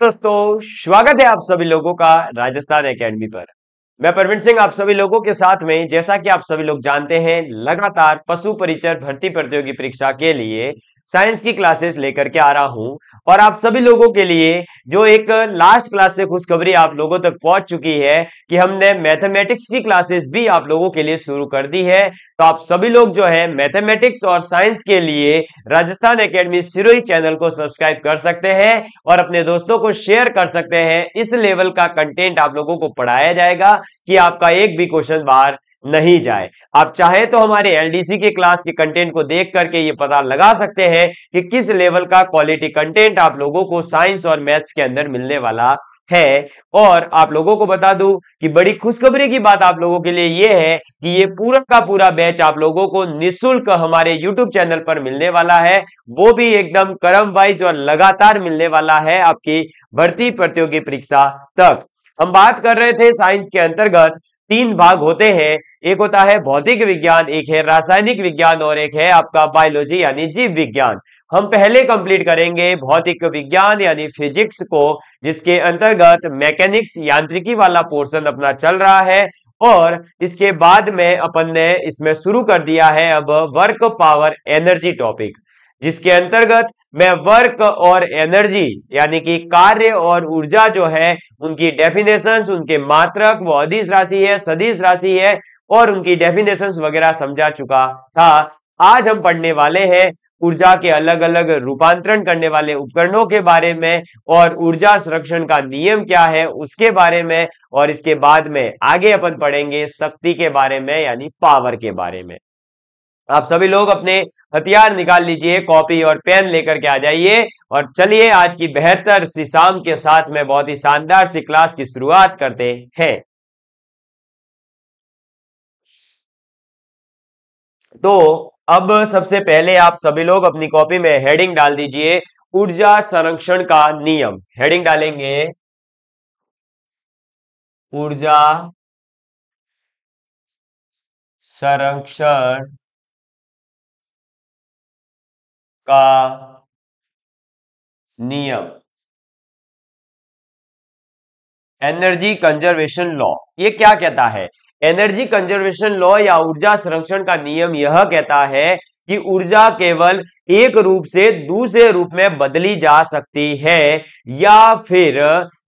दोस्तों स्वागत है आप सभी लोगों का राजस्थान एकेडमी पर। मैं परवीन सिंह, आप सभी लोगों के साथ में, जैसा कि आप सभी लोग जानते हैं, लगातार पशु परिचर भर्ती प्रतियोगी परीक्षा के लिए साइंस की क्लासेस लेकर के आ रहा हूँ। और आप सभी लोगों के लिए जो एक लास्ट क्लास से खुशखबरी आप लोगों तक पहुँच चुकी है कि हमने मैथमेटिक्स की क्लासेस भी आप लोगों के लिए शुरू कर दी है तो आप सभी लोग जो है मैथमेटिक्स और साइंस के लिए राजस्थान एकेडमी सिरोही चैनल को सब्सक्राइब कर सकते हैं और अपने दोस्तों को शेयर कर सकते हैं। इस लेवल का कंटेंट आप लोगों को पढ़ाया जाएगा। कि आपका एक भी क्वेश्चन बाहर नहीं जाए। आप चाहे तो हमारे एलडीसी के क्लास के कंटेंट को देख करके ये पता लगा सकते हैं कि किस लेवल का क्वालिटी कंटेंट आप लोगों को साइंस और मैथ्स के अंदर मिलने वाला है। और आप लोगों को बता दूँ कि बड़ी खुशखबरी की बात आप लोगों के लिए ये है कि ये पूरा का पूरा बैच आप लोगों को निशुल्क हमारे यूट्यूब चैनल पर मिलने वाला है। वो भी एकदम क्रम वाइज और लगातार मिलने वाला है आपकी भर्ती प्रतियोगी परीक्षा तक। हम बात कर रहे थे साइंस के अंतर्गत तीन भाग होते हैं। एक होता है भौतिक विज्ञान, एक है रासायनिक विज्ञान और एक है आपका बायोलॉजी यानी जीव विज्ञान। हम पहले कंप्लीट करेंगे भौतिक विज्ञान यानी फिजिक्स को, जिसके अंतर्गत मैकेनिक्स यांत्रिकी वाला पोर्शन अपना चल रहा है और इसके बाद में अपन ने इसमें शुरू कर दिया है अब वर्क पावर एनर्जी टॉपिक जिसके अंतर्गत मैं वर्क और एनर्जी, यानी कि कार्य और ऊर्जा जो है, उनकी डेफिनेशंस उनके मात्रक, वो अधिस राशि है, सदिश राशि है, और उनकी डेफिनेशंस वगैरह समझा चुका था। आज हम पढ़ने वाले हैं ऊर्जा के अलग अलग रूपांतरण करने वाले उपकरणों के बारे में और ऊर्जा संरक्षण का नियम क्या है उसके बारे में, और इसके बाद में आगे अपन पढ़ेंगे शक्ति के बारे में, यानी पावर के बारे में। आप सभी लोग अपने हथियार निकाल लीजिए, कॉपी और पेन लेकर के आ जाइए। और चलिए, आज की बेहतर सी शाम के साथ में बहुत ही शानदार सी क्लास की शुरुआत करते हैं। तो अब सबसे पहले आप सभी लोग अपनी कॉपी में हेडिंग डाल दीजिए, ऊर्जा संरक्षण का नियम। हेडिंग डालेंगे। ऊर्जा संरक्षण का नियम। एनर्जी कंजर्वेशन लॉ ये क्या कहता है? एनर्जी कंजर्वेशन लॉ या ऊर्जा संरक्षण का नियम यह कहता है कि ऊर्जा केवल एक रूप से दूसरे रूप में बदली जा सकती है या फिर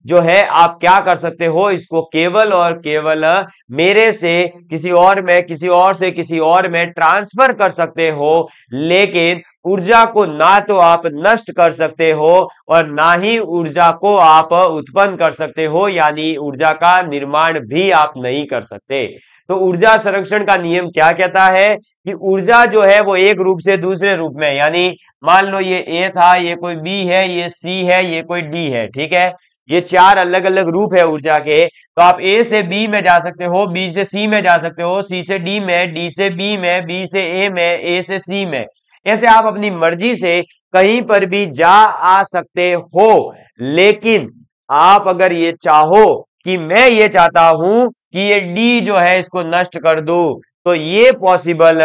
जो है, आप क्या कर सकते हो, इसको केवल और केवल मेरे से, किसी और में, किसी और से, किसी और में ट्रांसफ़र कर सकते हो, लेकिन ऊर्जा को ना तो आप नष्ट कर सकते हो और ना ही ऊर्जा को आप उत्पन्न कर सकते हो, यानी ऊर्जा का निर्माण भी आप नहीं कर सकते। तो ऊर्जा संरक्षण का नियम क्या कहता है कि ऊर्जा जो है, वो एक रूप से दूसरे रूप में, यानी मान लो ये ए था, ये कोई बी है, ये सी है, ये कोई डी है, ठीक है? ये चार अलग अलग रूप है ऊर्जा के। तो आप ए से बी में जा सकते हो बी से सी में जा सकते हो सी से डी में डी से बी में बी से ए में ए से सी में। ऐसे आप अपनी मर्ज़ी से कहीं पर भी जा आ सकते हो। लेकिन आप अगर ये चाहो कि मैं ये चाहता हूँ कि ये डी जो है इसको नष्ट कर दू तो ये पॉसिबल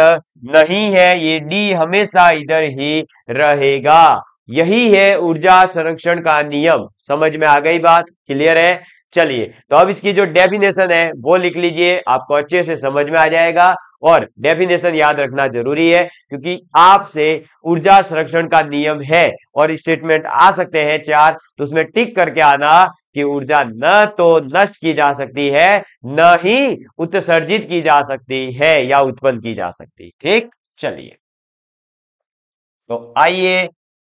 नहीं है। ये डी हमेशा इधर ही रहेगा। यही है ऊर्जा संरक्षण का नियम। समझ में आ गई बात? क्लियर है? चलिए तो अब इसकी जो डेफिनेशन है, वो लिख लीजिए, आपको अच्छे से समझ में आ जाएगा और डेफिनेशन याद रखना ज़रूरी है, क्योंकि आपसे ऊर्जा संरक्षण का नियम है और स्टेटमेंट आ सकते हैं चार तो उसमें टिक करके आना कि ऊर्जा न तो नष्ट की जा सकती है, न ही उत्सर्जित की जा सकती है या उत्पन्न की जा सकती। ठीक? चलिए। तो आइए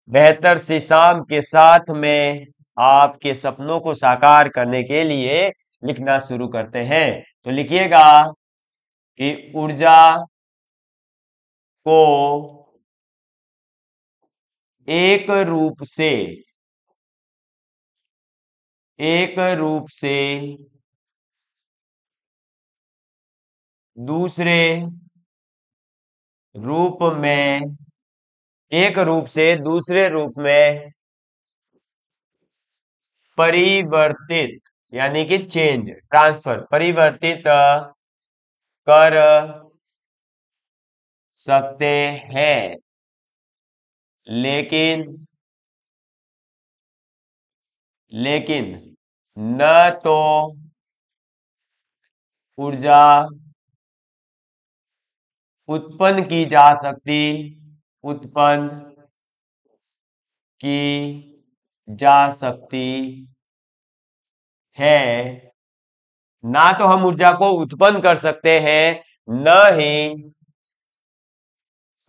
बेहतर सी शाम के साथ में आपके सपनों को साकार करने के लिए लिखना शुरू करते हैं। तो लिखिएगा कि ऊर्जा को एक रूप से, एक रूप से दूसरे रूप में एक रूप से दूसरे रूप में परिवर्तित, यानी कि चेंज ट्रांसफ़र परिवर्तित कर सकते हैं। लेकिन लेकिन, न तो ऊर्जा उत्पन्न की जा सकती उत्पन्न की जा सकती है। ना तो हम ऊर्जा को उत्पन्न कर सकते हैं, न ही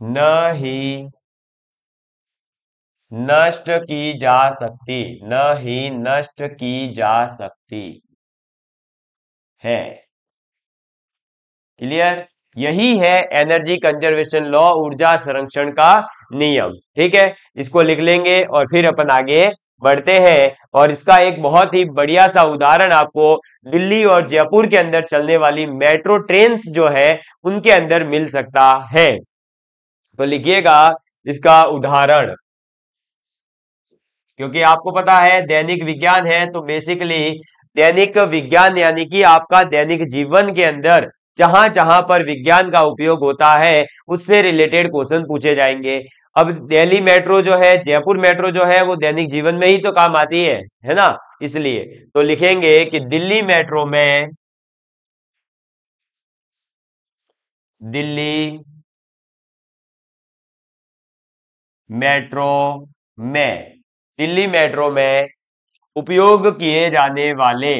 न ही नष्ट की जा सकती, न ही नष्ट की जा सकती है। क्लियर? यही है एनर्जी कंजर्वेशन लॉ ऊर्जा संरक्षण का नियम। ठीक है? इसको लिख लेंगे और फिर अपन आगे बढ़ते हैं। और इसका एक बहुत ही बढ़िया सा उदाहरण आपको दिल्ली और जयपुर के अंदर चलने वाली मेट्रो ट्रेन जो है, उनके अंदर मिल सकता है। तो लिखिएगा इसका उदाहरण। क्योंकि आपको पता है, दैनिक विज्ञान है तो बेसिकली दैनिक विज्ञान यानी कि आपका दैनिक जीवन के अंदर जहाँ जहाँ पर विज्ञान का उपयोग होता है, उससे रिलेटेड क्वेश्चन पूछे जाएँगे। अब दिल्ली मेट्रो जो है, जयपुर मेट्रो जो है, वो दैनिक जीवन में ही तो काम आती है है ना? इसलिए तो लिखेंगे कि दिल्ली मेट्रो में, दिल्ली मेट्रो में, दिल्ली मेट्रो में उपयोग किए जाने वाले,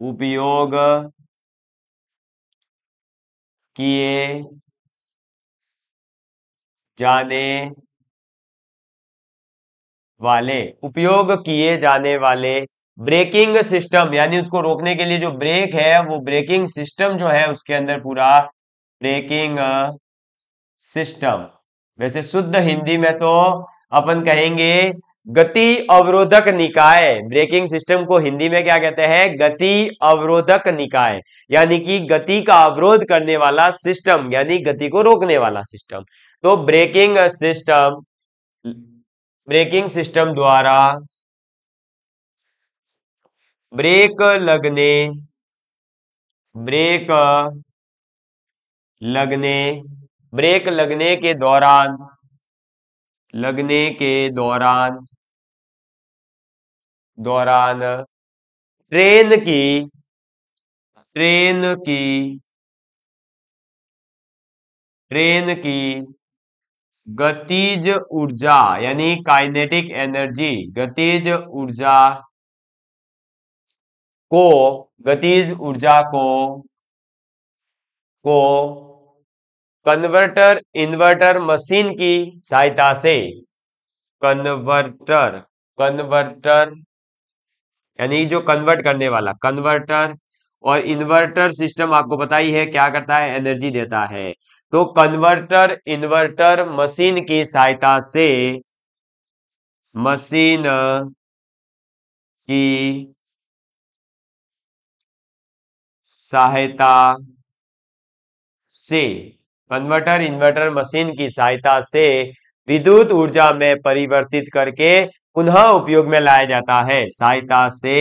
उपयोग किए, जाने वाले, उपयोग किए जाने वाले ब्रेकिंग सिस्टम यानी उसको रोकने के लिए जो ब्रेक है, वो ब्रेकिंग सिस्टम जो है, उसके अंदर पूरा ब्रेकिंग सिस्टम वैसे शुद्ध हिंदी में तो अपन कहेंगे गति अवरोधक निकाय। ब्रेकिंग सिस्टम को हिंदी में क्या कहते हैं? गति अवरोधक निकाय। यानी कि गति का अवरोध करने वाला सिस्टम यानी गति को रोकने वाला सिस्टम तो ब्रेकिंग सिस्टम ब्रेकिंग सिस्टम द्वारा ब्रेक लगने ब्रेक लगने ब्रेक लगने के दौरान, लगने के दौरान दौरान। ट्रेन की ट्रेन की ट्रेन की गतिज ऊर्जा, यानी काइनेटिक एनर्जी, गतिज ऊर्जा को, गतिज ऊर्जा को को कन्वर्टर, इन्वर्टर मशीन की सहायता से, कन्वर्टर कन्वर्टर यानी जो कन्वर्ट करने वाला कन्वर्टर और इन्वर्टर सिस्टम आपको पता ही है क्या करता है एनर्जी देता है। तो कन्वर्टर इन्वर्टर मशीन की सहायता से मशीन की सहायता से कन्वर्टर इन्वर्टर मशीन की सहायता से विद्युत ऊर्जा में परिवर्तित करके पुनः उपयोग में लाया जाता है। सहायता से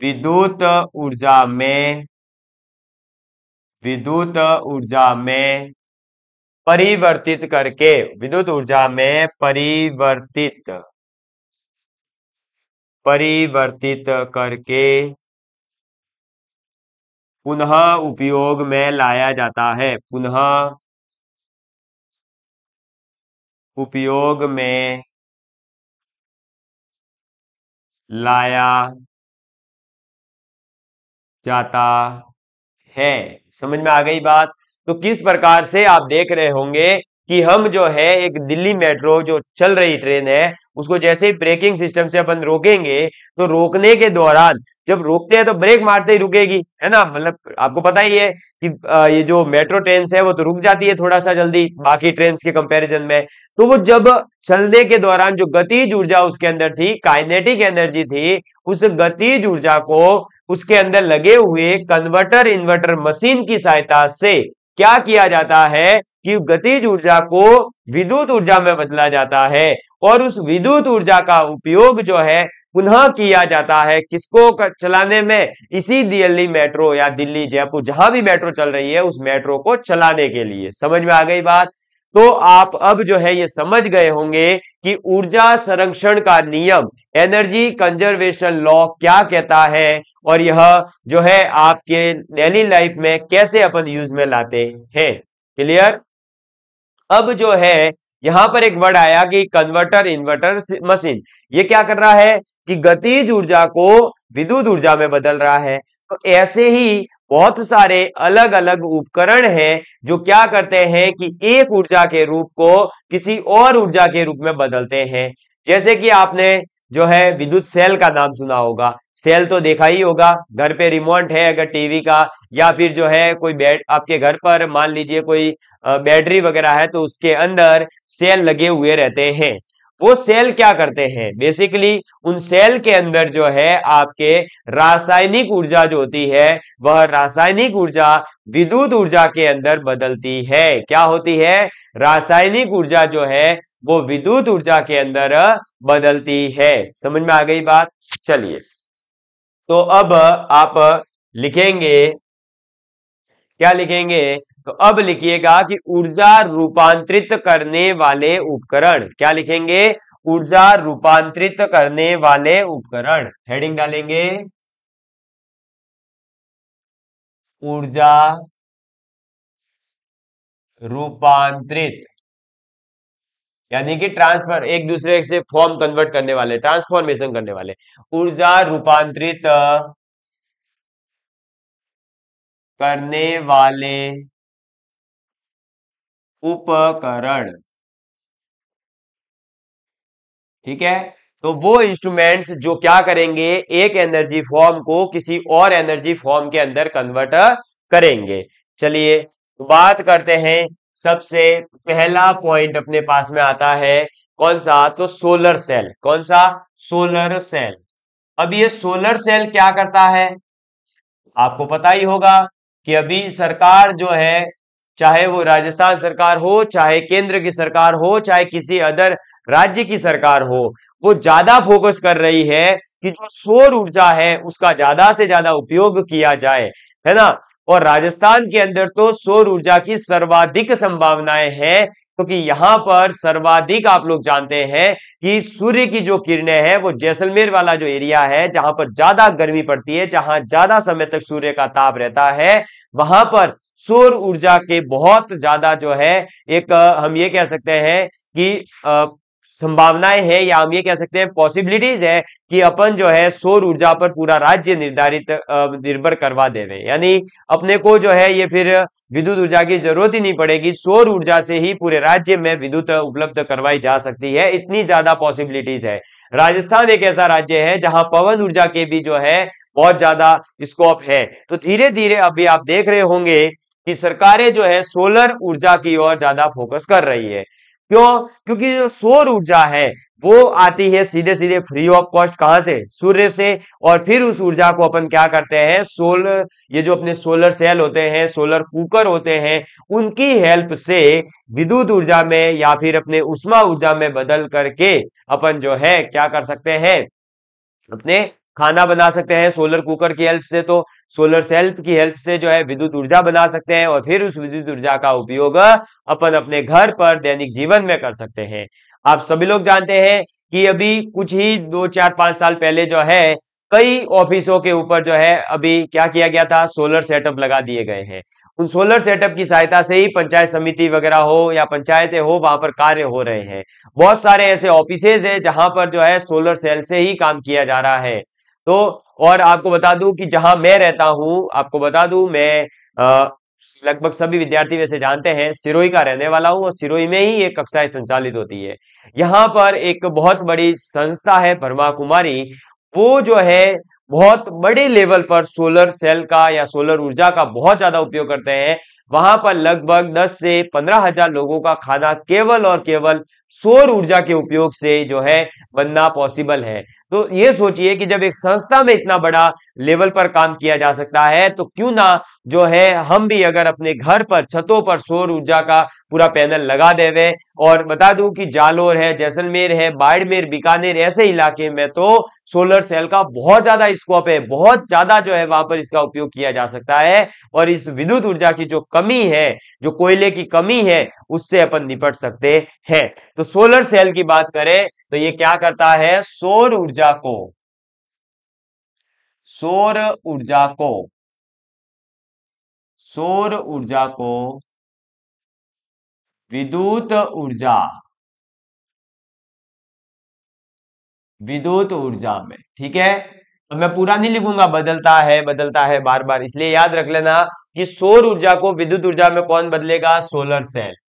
विद्युत ऊर्जा में, विद्युत ऊर्जा में परिवर्तित करके, विद्युत ऊर्जा में परिवर्तित परिवर्तित करके पुनः उपयोग में लाया जाता है। पुनः उपयोग में लाया जाता है। समझ में आ गई बात? तो किस प्रकार से आप देख रहे होंगे कि हम जो है एक दिल्ली मेट्रो जो चल रही ट्रेन है, उसको जैसे ही ब्रेकिंग सिस्टम से अपन रोकेंगे तो रोकने के दौरान जब रोकते हैं तो ब्रेक मारते ही रुकेगी, है ना? मतलब आपको पता ही है कि ये जो मेट्रो ट्रेन है वो तो रुक जाती है थोड़ा सा जल्दी, बाकी ट्रेन के कंपैरिजन में। तो वो जब चलने के दौरान जो गतिज ऊर्जा उसके अंदर थी, काइनेटिक एनर्जी थी, उस गतिज ऊर्जा को उसके अंदर लगे हुए कन्वर्टर इन्वर्टर मशीन की सहायता से क्या किया जाता है कि गतिज ऊर्जा को विद्युत ऊर्जा में बदला जाता है और उस विद्युत ऊर्जा का उपयोग जो है, पुनः किया जाता है किसको चलाने में? इसी दिल्ली मेट्रो या दिल्ली जयपुर, जहाँ भी मेट्रो चल रही है, उस मेट्रो को चलाने के लिए। समझ में आ गई बात? तो आप अब जो है ये समझ गए होंगे कि ऊर्जा संरक्षण का नियम एनर्जी कंजर्वेशन लॉ क्या कहता है और यह जो है आपके डेली लाइफ में कैसे अपन यूज़ में लाते हैं। क्लियर अब जो है, यहाँ पर एक वर्ड आया कि कन्वर्टर इन्वर्टर मशीन ये क्या कर रहा है कि गतिज ऊर्जा को विद्युत ऊर्जा में बदल रहा है। तो ऐसे ही बहुत सारे अलग अलग उपकरण हैं जो क्या करते हैं कि एक ऊर्जा के रूप को किसी और ऊर्जा के रूप में बदलते हैं। जैसे कि आपने जो है विद्युत सेल का नाम सुना होगा। सेल तो देखा ही होगा। घर पे रिमोट है अगर टीवी का या फिर जो है कोई बैट आपके घर पर मान लीजिए कोई बैटरी वगैरह है तो उसके अंदर सेल लगे हुए रहते हैं। वो सेल क्या करते हैं? बेसिकली उन सेल के अंदर जो है, आपके रासायनिक ऊर्जा जो होती है, वह रासायनिक ऊर्जा विद्युत ऊर्जा के अंदर बदलती है। क्या होती है? रासायनिक ऊर्जा जो है, वो विद्युत ऊर्जा के अंदर बदलती है। समझ में आ गई बात? चलिए। तो अब आप लिखेंगे, क्या लिखेंगे? तो अब लिखिएगा कि ऊर्जा रूपांतरित करने वाले उपकरण, क्या लिखेंगे? ऊर्जा रूपांतरित करने वाले उपकरण। हेडिंग डालेंगे। ऊर्जा रूपांतरित, यानी कि ट्रांसफ़र एक दूसरे से फॉर्म कन्वर्ट करने वाले ट्रांसफॉर्मेशन करने वाले। ऊर्जा रूपांतरित करने वाले उपकरण। ठीक है? तो वो इंस्ट्रूमेंट्स जो क्या करेंगे? एक एनर्जी फॉर्म को किसी और एनर्जी फॉर्म के अंदर कन्वर्ट करेंगे। चलिए तो बात करते हैं। सबसे पहला पॉइंट अपने पास में आता है। कौन सा? तो सोलर सेल कौन सा? सोलर सेल अब ये सोलर सेल क्या करता है? आपको पता ही होगा कि अभी सरकार जो है चाहे वो राजस्थान सरकार हो, चाहे केंद्र की सरकार हो, चाहे किसी अदर राज्य की सरकार हो, वो ज़्यादा फोकस कर रही है कि जो सौर ऊर्जा है, उसका ज़्यादा से ज़्यादा उपयोग किया जाए, है ना? और राजस्थान के अंदर तो सौर ऊर्जा की सर्वाधिक संभावनाएँ हैं, क्योंकि तो यहाँ पर सर्वाधिक आप लोग जानते हैं कि सूर्य की जो किरणें हैं, वो जैसलमेर वाला जो एरिया है, जहाँ पर ज़्यादा गर्मी पड़ती है, जहाँ ज़्यादा समय तक सूर्य का ताप रहता है, वहाँ पर सौर ऊर्जा के बहुत ज़्यादा जो है, एक हम ये कह सकते हैं कि संभावनाएँ है या हम ये कह सकते हैं पॉसिबिलिटीज है कि अपन जो है सौर ऊर्जा पर पूरा राज्य निर्धारित निर्भर करवा देवे। यानी अपने को जो है ये फिर विद्युत ऊर्जा की ज़रूरत ही नहीं पड़ेगी, सौर ऊर्जा से ही पूरे राज्य में विद्युत उपलब्ध करवाई जा सकती है। इतनी ज़्यादा पॉसिबिलिटीज है। राजस्थान एक ऐसा राज्य है जहाँ पवन ऊर्जा के भी जो है बहुत ज़्यादा स्कोप है। तो धीरे धीरे अभी आप देख रहे होंगे कि सरकारें जो है सोलर ऊर्जा की ओर ज़्यादा फोकस कर रही है। क्यों? क्योंकि जो सौर ऊर्जा है, वो आती है सीधे सीधे फ्री ऑफ़ कॉस्ट कहाँ से? सूर्य से। और फिर उस ऊर्जा को अपन क्या करते हैं? सोलर ये जो अपने सोलर सेल होते हैं, सोलर कुकर होते हैं, उनकी हेल्प से विद्युत ऊर्जा में या फिर अपने उष्मा ऊर्जा में बदल करके अपन जो है क्या कर सकते हैं? अपने खाना बना सकते हैं सोलर कुकर की हेल्प से तो सोलर सेल्फ की हेल्प से जो है विद्युत ऊर्जा बना सकते हैं और फिर उस विद्युत ऊर्जा का उपयोग अपन अपने घर पर दैनिक जीवन में कर सकते हैं। आप सभी लोग जानते हैं कि अभी कुछ ही दो, चार, पाँच साल पहले जो है, कई ऑफिसों के ऊपर जो है अभी क्या किया गया था? सोलर सेटअप लगा दिए गए हैं। उन सोलर सेटअप की सहायता से ही पंचायत समिति वगैरह हो या पंचायतें हो, वहाँ पर कार्य हो रहे हैं। बहुत सारे ऐसे ऑफिसेज है जहाँ पर जो है सोलर सेल से ही काम किया जा रहा है। तो और आपको बता दूँ कि जहाँ मैं रहता हूँ, आपको बता दूँ, मैं लगभग सभी विद्यार्थी वैसे जानते हैं, सिरोही का रहने वाला हूँ और सिरोही में ही एक कक्षाएँ संचालित होती है। यहाँ पर एक बहुत बड़ी संस्था है ब्रह्मा कुमारी, वो जो है, बहुत बड़े लेवल पर सोलर सेल का या सोलर ऊर्जा का बहुत ज़्यादा उपयोग करते हैं। वहाँ पर लगभग 10 से पंद्रह हज़ार लोगों का खाना केवल और केवल सौर ऊर्जा के उपयोग से जो है बनना पॉसिबल है। तो ये सोचिए कि जब एक संस्था में इतना बड़ा लेवल पर काम किया जा सकता है तो क्यों ना जो है हम भी अगर अपने घर पर, छतों पर सौर ऊर्जा का पूरा पैनल लगा देवे। और बता दूँ कि जालोर है, जैसलमेर है, बाड़मेर, बीकानेर ऐसे इलाके में तो सोलर सेल का बहुत ज़्यादा स्कोप है, बहुत ज़्यादा जो है वहाँ पर इसका उपयोग किया जा सकता है। और इस विद्युत ऊर्जा की जो कमी है, जो कोयले की कमी है, उससे अपन निपट सकते हैं। तो सोलर सेल की बात करें तो ये क्या करता है? सौर ऊर्जा को, सौर ऊर्जा को, सौर ऊर्जा को विद्युत ऊर्जा विद्युत ऊर्जा में, ठीक है? अब मैं पूरा नहीं लिखूँगा, बदलता है बदलता है बार बार, इसलिए याद रख लेना कि सौर ऊर्जा को विद्युत ऊर्जा में कौन बदलेगा? Solar cell.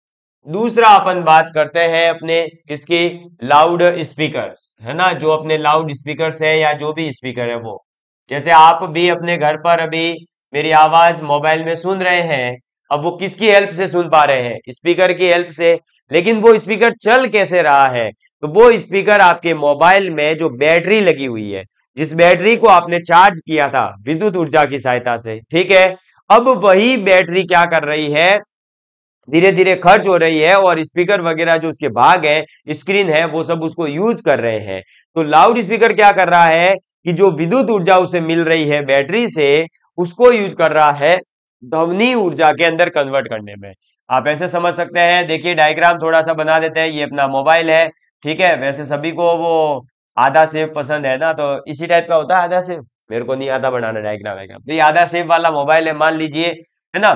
दूसरा अपन बात करते हैं अपने किसकी? लाउड स्पीकर्स है ना? जो अपने लाउड स्पीकर्स है या जो भी स्पीकर है वो। जैसे आप भी अपने घर पर अभी मेरी आवाज़ मोबाइल में सुन रहे हैं, अब वो किसकी हेल्प से सुन पा रहे हैं? स्पीकर की हेल्प से। लेकिन वो स्पीकर चल कैसे रहा है? तो वो स्पीकर आपके मोबाइल में जो बैटरी लगी हुई है, जिस बैटरी को आपने चार्ज किया था, विद्युत ऊर्जा की सहायता से, ठीक है? अब वही बैटरी क्या कर रही है? धीरे धीरे खर्च हो रही है और स्पीकर वगैरह जो उसके भाग है, स्क्रीन है, वो सब उसको यूज़ कर रहे हैं। तो लाउड स्पीकर क्या कर रहा है कि जो विद्युत ऊर्जा उसे मिल रही है बैटरी से, उसको यूज़ कर रहा है ध्वनि ऊर्जा के अंदर कन्वर्ट करने में। आप ऐसे समझ सकते हैं। देखिए, डायग्राम थोड़ा सा बना देते हैं। ये अपना मोबाइल है, ठीक है? वैसे सभी को वो आधा सेव पसंद है ना? तो इसी टाइप का होता है आधा सेव? मेरे को नहीं आता बनाना डायग्राम वायग्राम तो ये आधा सेव वाला मोबाइल है, मान लीजिए, है ना?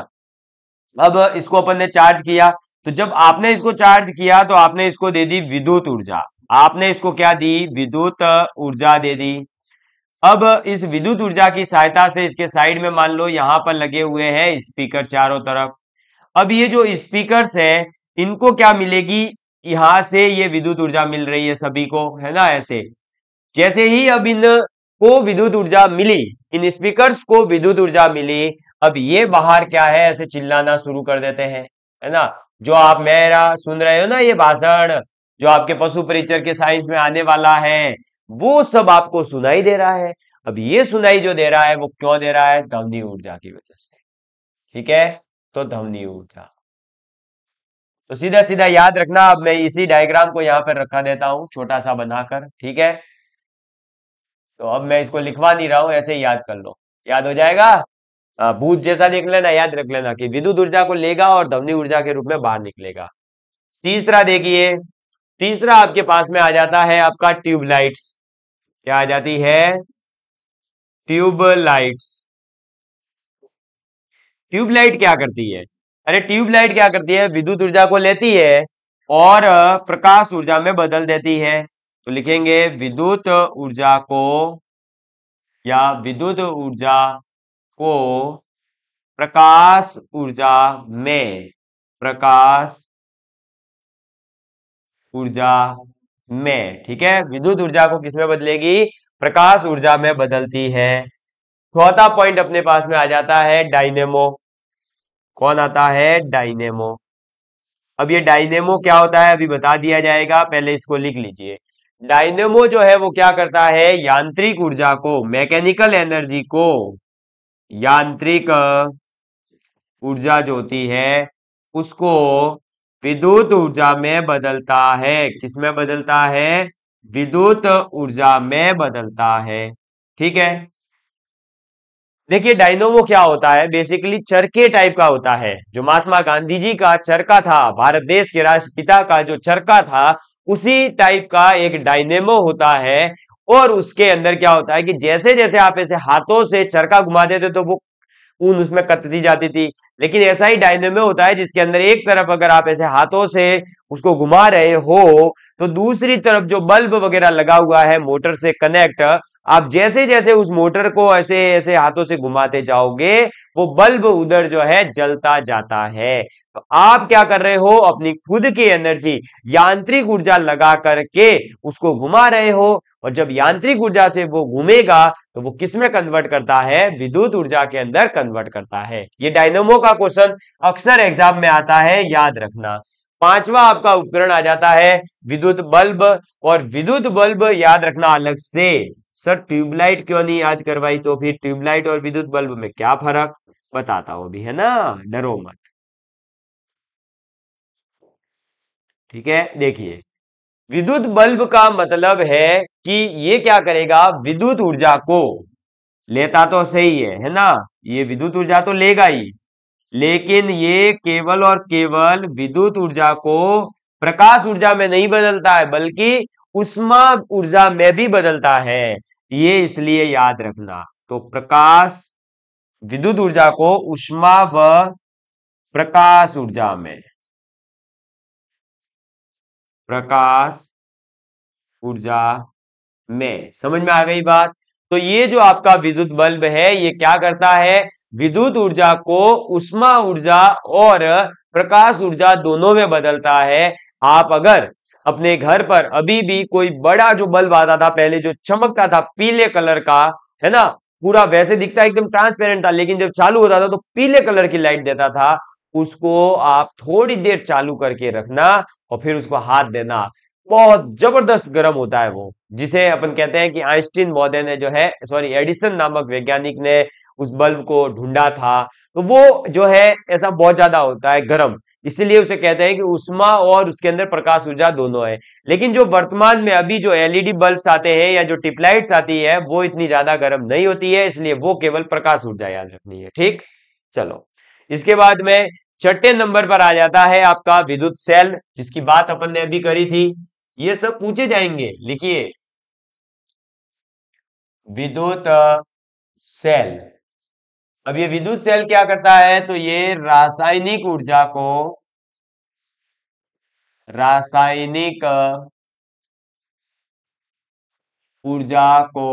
अब इसको अपन ने चार्ज किया। तो जब आपने इसको चार्ज किया तो आपने इसको दे दी विद्युत ऊर्जा। आपने इसको क्या दी? विद्युत ऊर्जा दे दी। अब इस विद्युत ऊर्जा की सहायता से इसके साइड में मान लो, यहाँ पर लगे हुए हैं स्पीकर चारों तरफ़। अब ये जो स्पीकर्स है, इनको क्या मिलेगी? यहाँ से ये विद्युत ऊर्जा मिल रही है सभी को, है ना ऐसे? जैसे ही अब इन को विद्युत ऊर्जा मिली, इन स्पीकर्स को विद्युत ऊर्जा मिली अब ये बाहर क्या है? ऐसे चिल्लाना शुरू कर देते हैं, है ना? जो आप मेरा सुन रहे हो ना ये भाषण, जो आपके पशु परिचर के साइंस में आने वाला है, वो सब आपको सुनाई दे रहा है। अब ये सुनाई जो दे रहा है, वो क्यों दे रहा है? ध्वनि ऊर्जा की वजह से। ठीक है? तो ध्वनि ऊर्जा। तो सीधा सीधा याद रखना, अब मैं इसी डायग्राम को यहाँ पर रखा देता हूँ छोटा सा बनाकर, ठीक है? तो अब मैं इसको लिखवा नहीं रहा हूँ, ऐसे ही याद कर लो। याद हो जाएगा? भूत जैसा देख लेना, याद रख लेना कि विद्युत ऊर्जा को लेगा और ध्वनि ऊर्जा के रूप में बाहर निकलेगा। तीसरा देखिए, तीसरा आपके पास में आ जाता है आपका ट्यूबलाइट्स क्या आ जाती है? ट्यूबलाइट्स ट्यूबलाइट क्या करती है? अरे ट्यूबलाइट क्या करती है? विद्युत ऊर्जा को लेती है और प्रकाश ऊर्जा में बदल देती है। तो लिखेंगे, विद्युत ऊर्जा को या विद्युत ऊर्जा को प्रकाश ऊर्जा में, प्रकाश ऊर्जा में, ठीक है? विद्युत ऊर्जा को किसमें बदलेगी? प्रकाश ऊर्जा में बदलती है। चौथा पॉइंट अपने पास में आ जाता है डायनेमो। कौन आता है? डायनेमो। अब ये डायनेमो क्या होता है? अभी बता दिया जाएगा, पहले इसको लिख लीजिए। डायनेमो जो है वो क्या करता है? यांत्रिक ऊर्जा को, मैकेनिकल एनर्जी को यांत्रिक ऊर्जा जो होती है, उसको विद्युत ऊर्जा में बदलता है। किसमें बदलता है? विद्युत ऊर्जा में बदलता है। ठीक है? देखिए डायनोमो क्या होता है? बेसिकली चरखे टाइप का होता है। जो महात्मा गांधी जी का चरखा था, भारत देश के राष्ट्रपिता का जो चरखा था, उसी टाइप का एक डायनेमो होता है। और उसके अंदर क्या होता है कि जैसे जैसे आप ऐसे हाथों से चरखा घुमा देते तो वो ऊन उसमें कतती जाती थी। लेकिन ऐसा ही डायनेमो होता है जिसके अंदर एक तरफ़ अगर आप ऐसे हाथों से उसको घुमा रहे हो तो दूसरी तरफ़ जो बल्ब वगैरह लगा हुआ है, मोटर से कनेक्ट आप जैसे जैसे उस मोटर को ऐसे ऐसे हाथों से घुमाते जाओगे, वो बल्ब उधर जो है जलता जाता है। तो आप क्या कर रहे हो, अपनी खुद की एनर्जी यांत्रिक ऊर्जा लगा करके उसको घुमा रहे हो, और जब यांत्रिक ऊर्जा से वो घूमेगा तो वो किसमें कन्वर्ट करता है, विद्युत ऊर्जा के अंदर कन्वर्ट करता है। ये डायनोमो का क्वेश्चन अक्सर एग्ज़ाम में आता है, याद रखना। पांचवा आपका उपकरण आ जाता है विद्युत बल्ब, और विद्युत बल्ब याद रखना अलग से। सर, ट्यूबलाइट क्यों नहीं याद करवाई? तो फिर ट्यूबलाइट और विद्युत बल्ब में क्या फ़र्क? बताता हूँ अभी, है ना? डरो मत। ठीक है, देखिए। विद्युत बल्ब का मतलब है कि ये क्या करेगा? विद्युत ऊर्जा को। लेता तो सही है है ना? ये विद्युत ऊर्जा तो लेगा ही। लेकिन ये केवल और केवल विद्युत ऊर्जा को प्रकाश ऊर्जा में नहीं बदलता है, बल्कि उष्मा ऊर्जा में भी बदलता है। ये इसलिए याद रखना। तो प्रकाश विद्युत ऊर्जा को उष्मा व प्रकाश ऊर्जा में। प्रकाश ऊर्जा में। समझ में आ गई बात? तो ये जो आपका विद्युत बल्ब है, ये क्या करता है? विद्युत ऊर्जा को उष्मा ऊर्जा और प्रकाश ऊर्जा दोनों में बदलता है। आप अगर अपने घर पर अभी भी कोई बड़ा जो बल्ब आता था, पहले जो चमकता था, पीले कलर का, है ना? पूरा वैसे दिखता एकदम ट्रांसपेरेंट था, लेकिन जब चालू होता था तो पीले कलर की लाइट देता था। उसको आप थोड़ी देर चालू करके रखना और फिर उसको हाथ देना। बहुत ज़बरदस्त गर्म होता है वो, जिसे अपन कहते हैं कि आइंस्टीन महोदय ने जो है सॉरी एडिसन नामक वैज्ञानिक ने उस बल्ब को ढूंढा था। तो वो जो है, ऐसा बहुत ज़्यादा होता है गर्म। इसीलिए उसे कहते हैं कि उष्मा और उसके अंदर प्रकाश ऊर्जा दोनों है। लेकिन जो वर्तमान में अभी जो एलईडी बल्ब आते हैं या जो टिपलाइट्स आती है, वो इतनी ज़्यादा गर्म नहीं होती है, इसलिए वो केवल प्रकाश ऊर्जा याद रखनी है। ठीक? चलो। इसके बाद में छठे नंबर पर आ जाता है आपका विद्युत सेल, जिसकी बात अपन ने अभी करी थी। ये सब पूछे जाएँगे। लिखिए। विद्युत सेल। अब ये विद्युत सेल क्या करता है? तो ये रासायनिक ऊर्जा को रासायनिक ऊर्जा को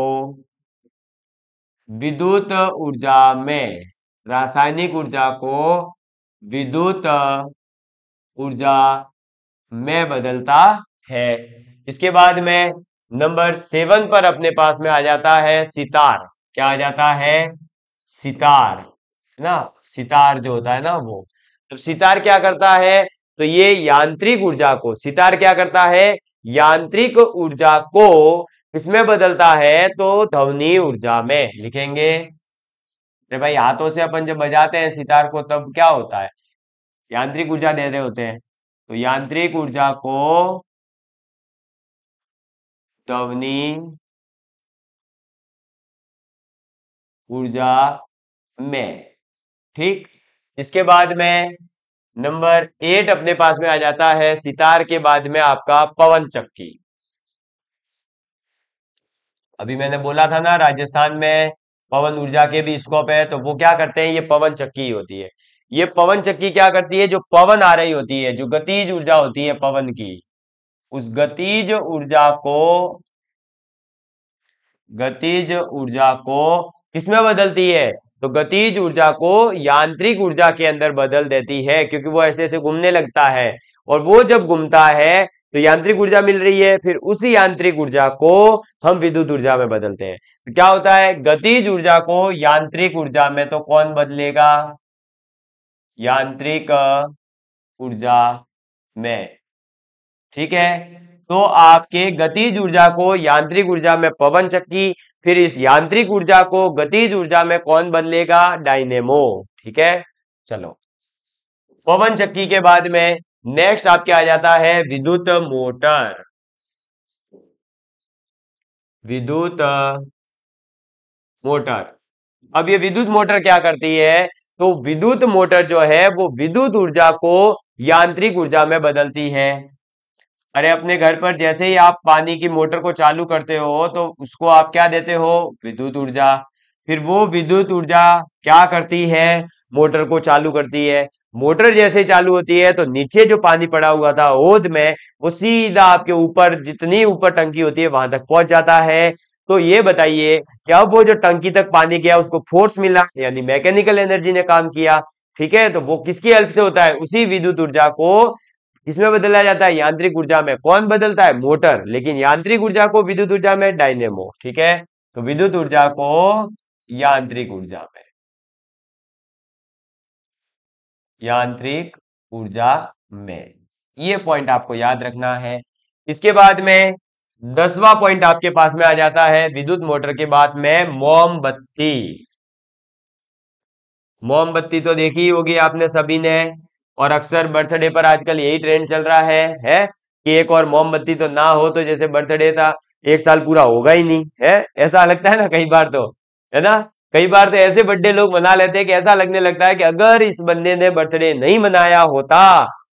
विद्युत ऊर्जा में, रासायनिक ऊर्जा को विद्युत ऊर्जा में बदलता है। इसके बाद में नंबर सेवन पर अपने पास में आ जाता है सितार। क्या आ जाता है? सितार, है ना? सितार जो होता है ना वो। तो सितार क्या करता है? तो ये यांत्रिक ऊर्जा को, सितार क्या करता है? यांत्रिक ऊर्जा को किसमें बदलता है? तो ध्वनि ऊर्जा में, लिखेंगे। अरे भाई, हाथों से अपन जब बजाते हैं सितार को, तब क्या होता है? यांत्रिक ऊर्जा दे रहे होते हैं। तो यांत्रिक ऊर्जा को ध्वनि ऊर्जा में। ठीक? इसके बाद में नंबर एट अपने पास में आ जाता है, सितार के बाद में आपका पवन चक्की। अभी मैंने बोला था ना, राजस्थान में पवन ऊर्जा के भी स्कोप है तो वो क्या करते हैं, ये पवन चक्की होती है। ये पवन चक्की क्या करती है, जो पवन आ रही होती है, जो गतिज ऊर्जा होती है पवन की, उस गतिज ऊर्जा को, गतिज ऊर्जा को किसमें बदलती है? तो गतिज ऊर्जा को यांत्रिक ऊर्जा के अंदर बदल देती है, क्योंकि वो ऐसे ऐसे घूमने लगता है। और वो जब घूमता है तो यांत्रिक ऊर्जा मिल रही है, फिर उसी यांत्रिक ऊर्जा को हम विद्युत ऊर्जा में बदलते हैं। तो क्या होता है? गतिज ऊर्जा को यांत्रिक ऊर्जा में तो कौन बदलेगा? यांत्रिक ऊर्जा में। ठीक है? तो आपके गतिज ऊर्जा को यांत्रिक ऊर्जा में पवन चक्की, फिर इस यांत्रिक ऊर्जा को गतिज ऊर्जा में कौन बदलेगा? डायनेमो। ठीक है? चलो। पवन चक्की के बाद में नेक्स्ट आपके आ जाता है विद्युत मोटर। विद्युत मोटर। अब ये विद्युत मोटर क्या करती है? तो विद्युत मोटर जो है, वो विद्युत ऊर्जा को यांत्रिक ऊर्जा में बदलती है। अरे, अपने घर पर जैसे ही आप पानी की मोटर को चालू करते हो तो उसको आप क्या देते हो? विद्युत ऊर्जा। फिर वो विद्युत ऊर्जा क्या करती है? मोटर को चालू करती है। मोटर जैसे चालू होती है तो नीचे जो पानी पड़ा हुआ था ओद में, वो सीधा आपके ऊपर, जितनी ऊपर टंकी होती है, वहाँ तक पहुँच जाता है। तो ये बताइए, क्या वो जो टंकी तक पानी गया, उसको फोर्स मिला? यानी मैकेनिकल एनर्जी ने काम किया। ठीक है तो वो किसकी हेल्प से होता है? उसी विद्युत ऊर्जा को इसमें बदला जाता है यांत्रिक ऊर्जा में। कौन बदलता है? मोटर। लेकिन यांत्रिक ऊर्जा को विद्युत ऊर्जा में डायनेमो, ठीक है? तो विद्युत ऊर्जा को यांत्रिक ऊर्जा में। यांत्रिक ऊर्जा में। ये पॉइंट आपको याद रखना है। इसके बाद में दसवां पॉइंट आपके पास में आ जाता है विद्युत मोटर के बाद में मोमबत्ती। मोमबत्ती तो देखी होगी आपने सभी ने। और अक्सर बर्थडे पर आजकल यही ट्रेंड चल रहा है है? कि एक और मोमबत्ती तो ना हो तो जैसे बर्थडे था, एक साल पूरा होगा ही नहीं, है? ऐसा लगता है ना कई बार तो है ना? कई बार तो ऐसे बर्थडे लोग मना लेते हैं कि ऐसा लगने लगता है कि अगर इस बंदे ने बर्थडे नहीं मनाया होता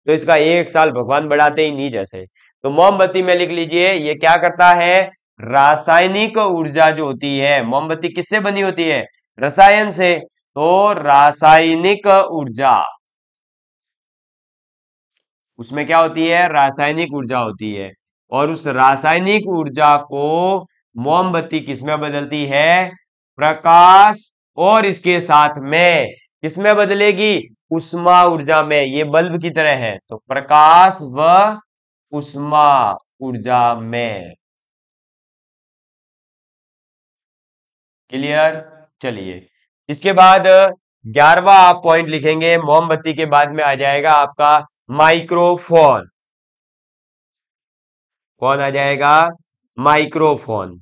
तो इसका एक साल भगवान बढ़ाते ही नहीं जैसे। तो मोमबत्ती में लिख लीजिए, ये क्या करता है? रासायनिक ऊर्जा जो होती है, मोमबत्ती किससे बनी होती है? रसायन से। तो रासायनिक ऊर्जा। उसमें क्या होती है? रासायनिक ऊर्जा होती है। और उस रासायनिक ऊर्जा को मोमबत्ती किसमें बदलती है? प्रकाश और इसके साथ में किसमें बदलेगी? उष्मा ऊर्जा में। ये बल्ब की तरह है। तो प्रकाश व उष्मा ऊर्जा में। क्लियर? चलिए। इसके बाद ग्यारहवा आप पॉइंट लिखेंगे। मोमबत्ती के बाद में आ जाएगा आपका माइक्रोफोन। कौन आ जाएगा? माइक्रोफोन।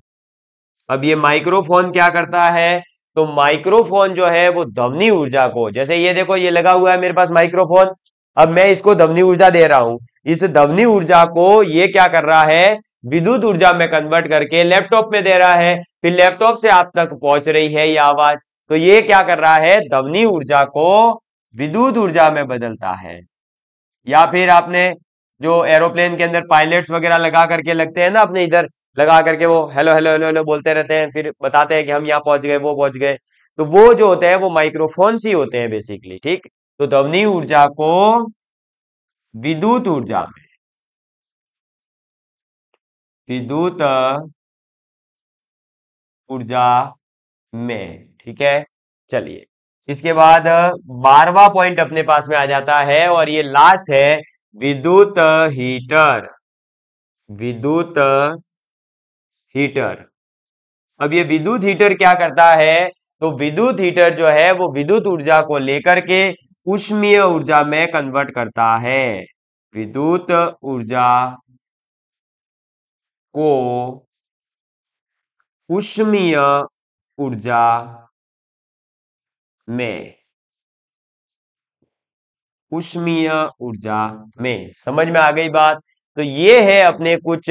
अब ये माइक्रोफोन क्या करता है? तो माइक्रोफोन जो है वो ध्वनि ऊर्जा को, जैसे ये देखो, ये लगा हुआ है मेरे पास माइक्रोफोन। अब मैं इसको ध्वनि ऊर्जा दे रहा हूँ। इस ध्वनि ऊर्जा को ये क्या कर रहा है? विद्युत ऊर्जा में कन्वर्ट करके लैपटॉप में दे रहा है। फिर लैपटॉप से आप तक पहुँच रही है ये आवाज़। तो ये क्या कर रहा है? ध्वनि ऊर्जा को विद्युत ऊर्जा में बदलता है। या फिर आपने जो एरोप्लेन के अंदर पायलट्स वगैरह लगा करके लगते हैं ना अपने इधर, लगा करके वो हेलो हेलो हेलो हेलो बोलते रहते हैं, फिर बताते हैं कि हम यहाँ पहुँच गए, वो पहुँच गए। तो वो जो होते हैं वो माइक्रोफोन ही होते हैं बेसिकली ठीक? तो ध्वनि ऊर्जा को विद्युत ऊर्जा में, विद्युत ऊर्जा में, ठीक है? चलिए। इसके बाद बारवा पॉइंट अपने पास में आ जाता है और ये लास्ट है, विद्युत हीटर। विद्युत हीटर। अब ये विद्युत हीटर क्या करता है? तो विद्युत हीटर जो है, वो विद्युत ऊर्जा को लेकर के उष्मीय ऊर्जा में कन्वर्ट करता है। विद्युत ऊर्जा को उष्मीय ऊर्जा में। उष्मीय ऊर्जा में। समझ में आ गई बात? तो ये है अपने कुछ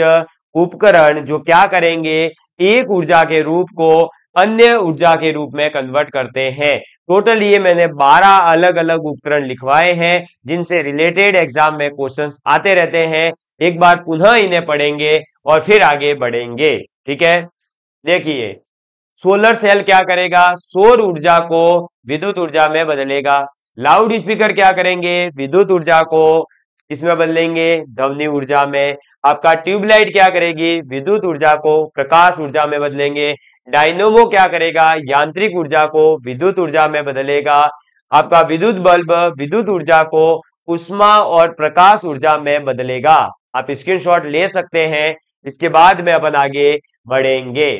उपकरण जो क्या करेंगे? एक ऊर्जा के रूप को अन्य ऊर्जा के रूप में कन्वर्ट करते हैं। टोटल ये मैंने 12 अलग अलग उपकरण लिखवाए हैं, जिनसे रिलेटेड एग्ज़ाम में क्वेश्चंस आते रहते हैं। एक बार पुनः इन्हें पढ़ेंगे और फिर आगे बढ़ेंगे। ठीक है? देखिए सोलर सेल क्या करेगा? सौर ऊर्जा को विद्युत ऊर्जा में बदलेगा। लाउड स्पीकर क्या करेंगे? विद्युत ऊर्जा को इसमें बदलेंगे ध्वनि ऊर्जा में। आपका ट्यूबलाइट क्या करेगी? विद्युत ऊर्जा को प्रकाश ऊर्जा में बदलेंगे। डायनोमो क्या करेगा? यांत्रिक ऊर्जा को विद्युत ऊर्जा में बदलेगा। आपका विद्युत बल्ब विद्युत ऊर्जा को उष्मा और प्रकाश ऊर्जा में बदलेगा। आप स्क्रीनशॉट ले सकते हैं। इसके बाद में अपन आगे बढ़ेंगे।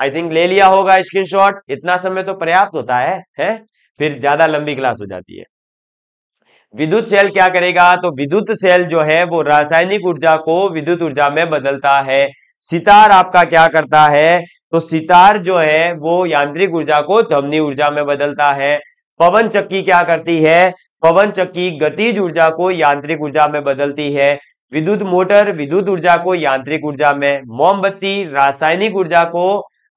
आई थिंक ले लिया होगा स्क्रीनशॉट इतना समय तो पर्याप्त होता है है? फिर ज़्यादा लंबी क्लास हो जाती है। विद्युत सेल क्या करेगा? तो विद्युत सेल जो है, वो रासायनिक ऊर्जा को विद्युत ऊर्जा में बदलता है। सितार आपका क्या करता है? तो सितार जो है, वो यांत्रिक ऊर्जा को ध्वनि ऊर्जा में बदलता है। पवन चक्की क्या करती है? पवन चक्की गतिज ऊर्जा को यांत्रिक ऊर्जा में बदलती है। विद्युत मोटर विद्युत ऊर्जा को यांत्रिक ऊर्जा में। मोमबत्ती रासायनिक ऊर्जा को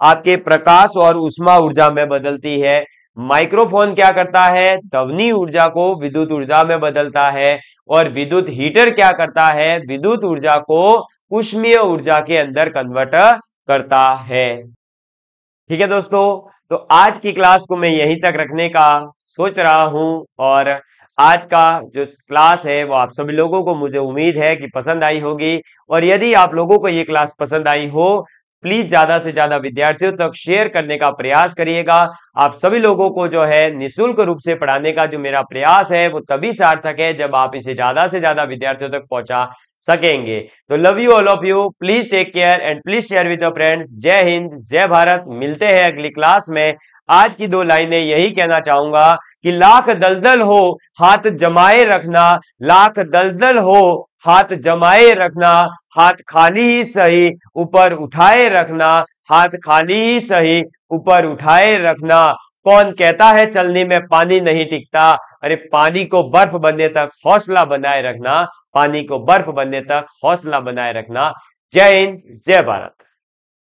आपके प्रकाश और उष्मा ऊर्जा में बदलती है। माइक्रोफोन क्या करता है? ध्वनि ऊर्जा को विद्युत ऊर्जा में बदलता है और विद्युत हीटर क्या करता है? विद्युत ऊर्जा को उष्मीय ऊर्जा के अंदर कन्वर्ट करता है। ठीक है दोस्तों तो आज की क्लास को मैं यहीं तक रखने का सोच रहा हूँ और आज का जो क्लास है वो आप सभी लोगों को मुझे उम्मीद है कि पसंद आई होगी और यदि आप लोगों को ये क्लास पसंद आई हो प्लीज़ ज़्यादा से ज़्यादा विद्यार्थियों तक शेयर करने का प्रयास करिएगा। आप सभी लोगों को जो है निशुल्क रूप से पढ़ाने का जो मेरा प्रयास है, वो तभी सार्थक है जब आप इसे ज़्यादा से ज़्यादा विद्यार्थियों तक पहुँचा सकेंगे। तो love you all of you please take care and please share with your friends जय हिंद जय भारत मिलते हैं अगली क्लास में। आज की दो लाइनें यही कहना चाहूँगा कि लाख दलदल हो, हाथ जमाए रखना। लाख दलदल हो, हाथ जमाए रखना। हाथ खाली ही सही, ऊपर उठाए रखना। हाथ खाली ही सही, ऊपर उठाए रखना। कौन कहता है चलने में पानी नहीं टिकता? अरे पानी को बर्फ़ बनने तक हौसला बनाए रखना। पानी को बर्फ़ बनने तक हौसला बनाए रखना। जय हिंद जय भारत।